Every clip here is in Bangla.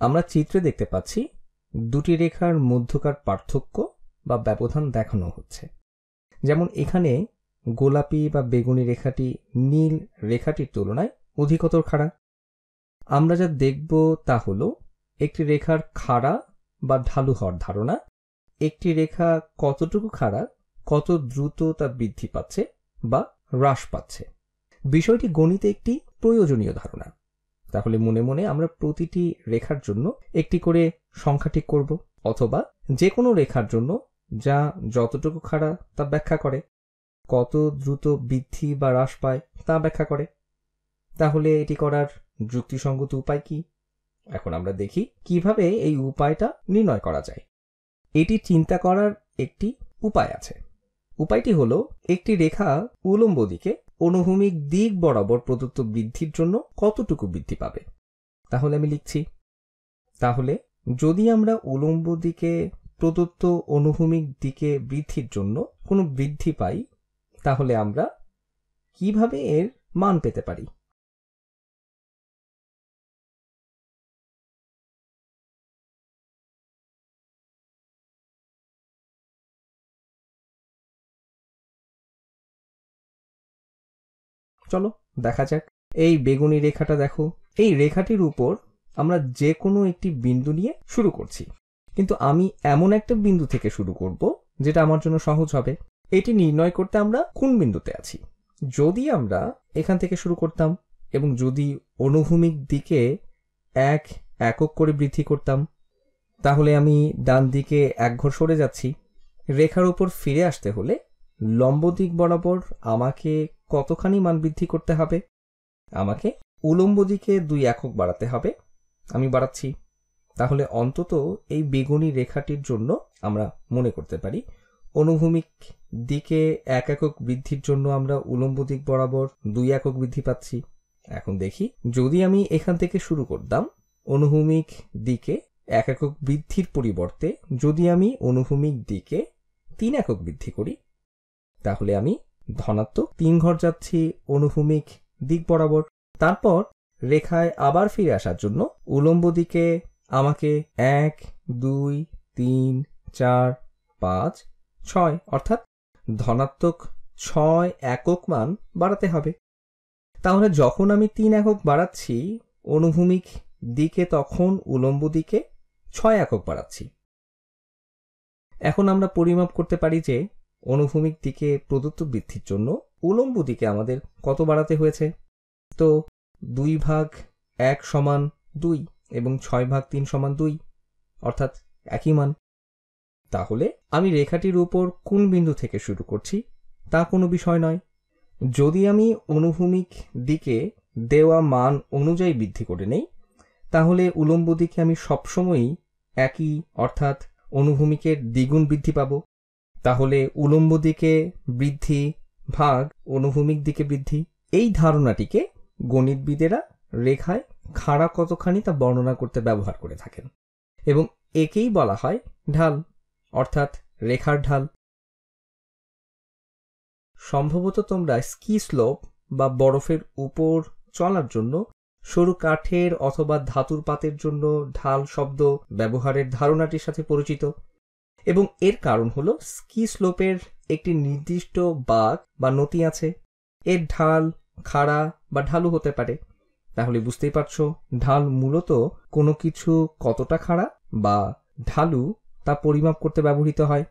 আমরা চিত্রে দেখতে পাচ্ছি দুটি রেখার মধ্যকার পার্থক্য বা ব্যবধান দেখানো হচ্ছে। যেমন এখানে গোলাপি বা বেগুনি রেখাটি নীল রেখাটির তুলনায় অধিকতর খাড়া। আমরা যা দেখব তা হল একটি রেখার খাড়া বা ঢালু হওয়ার ধারণা। একটি রেখা কতটুকু খাড়া, কত দ্রুত তা বৃদ্ধি পাচ্ছে বা হ্রাস পাচ্ছে। বিষয়টি গণিতে একটি প্রয়োজনীয় ধারণা। তাহলে মনে মনে আমরা প্রতিটি রেখার জন্য একটি করে সংখ্যা ঠিক করব, অথবা যে কোনো রেখার জন্য যা যতটুকু খাড়া তা ব্যাখ্যা করে, কত দ্রুত বৃদ্ধি বা হ্রাস পায় তা ব্যাখ্যা করে। তাহলে এটি করার যুক্তিসঙ্গত উপায় কি? এখন আমরা দেখি কীভাবে এই উপায়টা নির্ণয় করা যায়। এটি চিন্তা করার একটি উপায় আছে। উপায়টি হলো, একটি রেখা উলম্ব দিকে অনুভূমিক দিক বরাবর প্রদত্ত বৃদ্ধির জন্য কতটুকু বৃদ্ধি পাবে? তাহলে আমি লিখছি, তাহলে যদি আমরা উলম্ব দিকে প্রদত্ত অনুভূমিক দিকে বৃদ্ধির জন্য কোনো বৃদ্ধি পাই, তাহলে আমরা কীভাবে এর মান পেতে পারি? চলো, দেখা যাক। এই বেগুনি রেখাটা দেখো। এই রেখাটির উপর আমরা যে কোনো একটি বিন্দু নিয়ে শুরু করছি। কিন্তু আমি এমন একটা বিন্দু থেকে শুরু করব, যেটা আমার জন্য সহজ হবে। এটি নির্ণয় করতে আমরা কোন বিন্দুতে আছি? যদি আমরা এখান থেকে শুরু করতাম এবং যদি অনুভূমিক দিকে এক একক করে বৃদ্ধি করতাম, তাহলে আমি ডান দিকে এক ঘর সরে যাচ্ছি। রেখার উপর ফিরে আসতে হলে লম্ব দিক বরাবর আমাকে কতখানি মান বৃদ্ধি করতে হবে? আমাকে উলম্ব দিকে দুই একক বাড়াতে হবে। আমি বাড়াচ্ছি। তাহলে অন্তত এই বেগুনি রেখাটির জন্য আমরা মনে করতে পারি অনুভূমিক দিকে এক একক বৃদ্ধির জন্য আমরা উলম্ব দিক বরাবর দুই একক বৃদ্ধি পাচ্ছি। এখন দেখি, যদি আমি এখান থেকে শুরু করতাম, অনুভূমিক দিকে এক একক বৃদ্ধির পরিবর্তে যদি আমি অনুভূমিক দিকে তিন একক বৃদ্ধি করি, তাহলে আমি ধনাত্মক, তিন ঘর যাচ্ছি অনুভূমিক দিক বরাবর। তারপর রেখায় আবার ফিরে আসার জন্য উলম্ব দিকে আমাকে এক, দুই, তিন, চার, পাঁচ, ছয়, অর্থাৎ ধনাত্মক ছয় একক মান বাড়াতে হবে। তাহলে যখন আমি তিন একক বাড়াচ্ছি, অনুভূমিক দিকে তখন উলম্ব দিকে ছয় একক বাড়াচ্ছি। এখন আমরা পরিমাপ করতে পারি যে অনুভূমিক দিকে প্রদত্ত বৃদ্ধির জন্য উলম্ব দিকে আমাদের কত বাড়াতে হয়েছে? তো দুই ভাগ এক সমান দুই এবং ছয় ভাগ তিন সমান দুই, অর্থাৎ একই মান। তাহলে আমি রেখাটির উপর কোন বিন্দু থেকে শুরু করছি তা কোনো বিষয় নয়। যদি আমি অনুভূমিক দিকে দেওয়া মান অনুযায়ী বৃদ্ধি করে নেই, তাহলে উলম্ব দিকে আমি সবসময়ই একই, অর্থাৎ অনুভূমিকের দ্বিগুণ বৃদ্ধি পাব। তাহলে উলম্ব দিকে বৃদ্ধি ভাগ অনুভূমিক দিকে বৃদ্ধি। এই ধারণাটিকে গণিতবিদেরা রেখায় খাড়া কতখানি তা বর্ণনা করতে ব্যবহার করে থাকেন। এবং একেই বলা হয় ঢাল, অর্থাৎ রেখার ঢাল। সম্ভবত তোমরা স্কি স্লোপ বা বরফের উপর চলার জন্য সরু কাঠের অথবা ধাতুর পাতের জন্য ঢাল শব্দ ব্যবহারের ধারণাটির সাথে পরিচিত। এবং এর কারণ হলো স্কি স্লোপের একটি নির্দিষ্ট বাঘ বা নতি আছে। এর ঢাল খাড়া বা ঢালু হতে পারে। তাহলে বুঝতেই পারছ, ঢাল মূলত কোনো কিছু কতটা খাড়া বা ঢালু তা পরিমাপ করতে ব্যবহৃত হয়।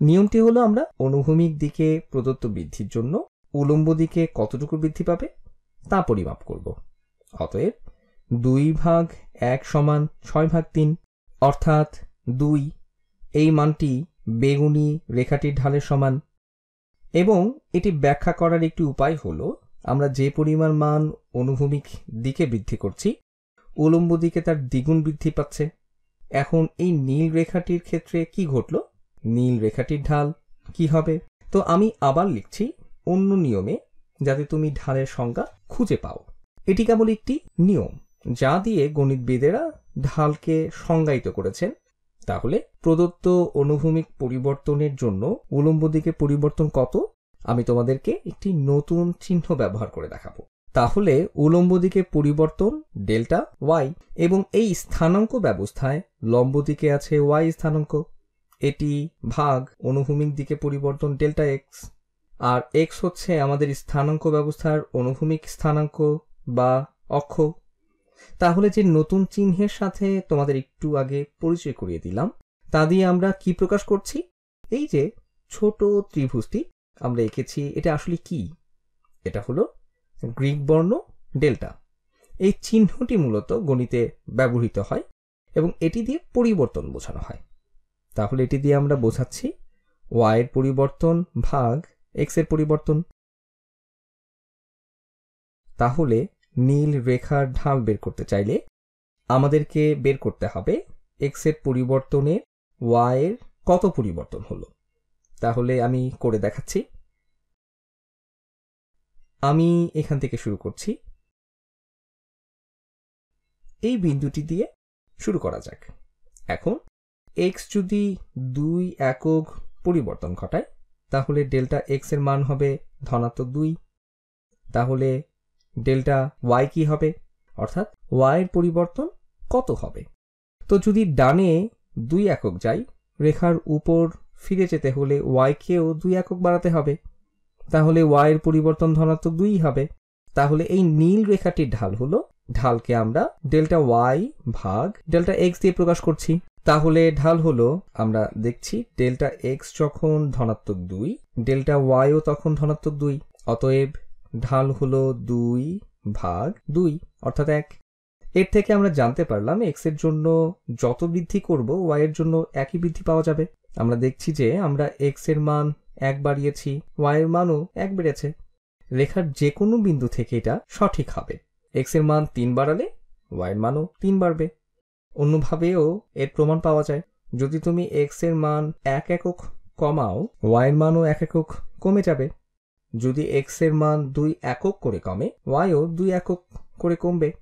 নিয়মটি হলো আমরা অনুভূমিক দিকে প্রদত্ত বৃদ্ধির জন্য উলম্ব দিকে কতটুকু বৃদ্ধি পাবে তা পরিমাপ করব। অতএব দুই ভাগ এক সমান ছয় ভাগ তিন, অর্থাৎ দুই এই মানটি বেগুনি রেখাটির ঢালের সমান। এবং এটি ব্যাখ্যা করার একটি উপায় হল, আমরা যে পরিমাণ মান অনুভূমিক দিকে বৃদ্ধি করছি, উলম্ব দিকে তার দ্বিগুণ বৃদ্ধি পাচ্ছে। এখন এই নীল রেখাটির ক্ষেত্রে কি ঘটল? নীল রেখাটির ঢাল কি হবে? তো আমি আবার লিখছি অন্য নিয়মে, যাতে তুমি ঢালের সংজ্ঞা খুঁজে পাও। এটি কেবল একটি নিয়ম, যা দিয়ে গণিতবিদেরা ঢালকে সংজ্ঞায়িত করেছেন। তাহলে প্রদত্ত অনুভূমিক পরিবর্তনের জন্য উলম্ব দিকে পরিবর্তন কত? আমি তোমাদেরকে একটি নতুন চিহ্ন ব্যবহার করে দেখাবো। তাহলে উলম্ব দিকে পরিবর্তন ডেল্টা ওয়াই এবং এই স্থানাঙ্ক ব্যবস্থায় লম্ব দিকে আছে ওয়াই স্থানাঙ্ক। এটি ভাগ অনুভূমিক দিকে পরিবর্তন ডেল্টা এক্স। আর এক্স হচ্ছে আমাদের স্থানাঙ্ক ব্যবস্থার অনুভূমিক স্থানাঙ্ক বা অক্ষ। তাহলে যে নতুন চিহ্নের সাথে তোমাদের একটু আগে পরিচয় করিয়ে দিলাম, তা দিয়ে আমরা কি প্রকাশ করছি? এই যে ছোট ত্রিভুজটি, আমরা এঁকেছি, এটা আসলে কি? এটা হলো গ্রিক বর্ণ ডেল্টা। এই চিহ্নটি মূলত গণিতে ব্যবহৃত হয় এবং এটি দিয়ে পরিবর্তন বোঝানো হয়। তাহলে এটি দিয়ে আমরা বোঝাচ্ছি ওয়াই এর পরিবর্তন ভাগ এক্সের পরিবর্তন। তাহলে নীল রেখার ঢাল বের করতে চাইলে আমাদেরকে বের করতে হবে। এক্সের পরিবর্তনে ওয়াই এর কত পরিবর্তন হলো? তাহলে আমি করে দেখাচ্ছি। আমি এখান থেকে শুরু করছি। এই বিন্দুটি দিয়ে শুরু করা যাক। এখন এক্স যদি দুই একক পরিবর্তন ঘটায়, তাহলে ডেল্টা এক্সের মান হবে ধনাত্মক দুই। তাহলে ডেল্টা ওয়াই কি হবে? অর্থাৎ ওয়াইয়ের পরিবর্তন কত হবে? তো যদি ডানে দুই একক যাই, রেখার উপর ফিরে যেতে হলে ওয়াইকেও দুই একক বাড়াতে হবে। তাহলে ওয়াইয়ের পরিবর্তন ধনাত্মক দুই হবে। তাহলে এই নীল রেখাটির ঢাল হলো ঢালকে আমরা ডেল্টা ওয়াই ভাগ ডেল্টা এক্স দিয়ে প্রকাশ করছি। তাহলে ঢাল হলো, আমরা দেখছি ডেল্টা এক্স যখন ধনাত্মক দুই, ডেল্টা ওয়াইও তখন ধনাত্মক দুই। অতএব ঢাল হলো দুই ভাগ দুই, অর্থাৎ এক। এর থেকে আমরা জানতে পারলাম এক্সের জন্য যত বৃদ্ধি করব ওয়াই এর জন্য একই বৃদ্ধি পাওয়া যাবে। আমরা দেখছি যে আমরা এক্সের মান এক বাড়িয়েছি ওয়াই এর মানও এক বেড়েছে। রেখার যে কোনো বিন্দু থেকে এটা সঠিক হবে। এক্সের মান তিন বাড়ালে ওয়াই এর মানও তিন বাড়বে। অন্যভাবেও এর প্রমাণ পাওয়া যায়। যদি তুমি এক্সের মান এক একক কমাও ওয়াই এর মানও এক একক কমে যাবে। যদি এক্সের মান দুই একক করে কমে ওয়াইও দুই একক করে কমবে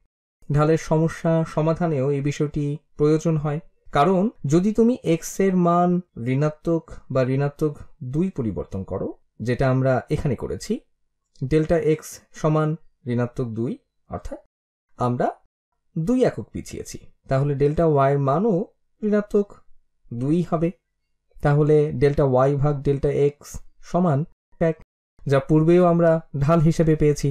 ঢালের সমস্যা সমাধানেও এই বিষয়টি প্রয়োজন হয়। কারণ যদি তুমি এক্সের মান ঋণাত্মক বা ঋণাত্মক দুই পরিবর্তন করো, যেটা আমরা এখানে করেছি, ডেল্টা এক্স সমান ঋণাত্মক দুই, অর্থাৎ আমরা দুই একক পিছিয়েছি, তাহলে ডেল্টা ওয়াই এর মানও ঋণাত্মক দুই হবে। তাহলে ডেল্টা ওয়াই ভাগ ডেল্টা এক্স সমান এক যা পূর্বেও আমরা ঢাল হিসেবে পেয়েছি।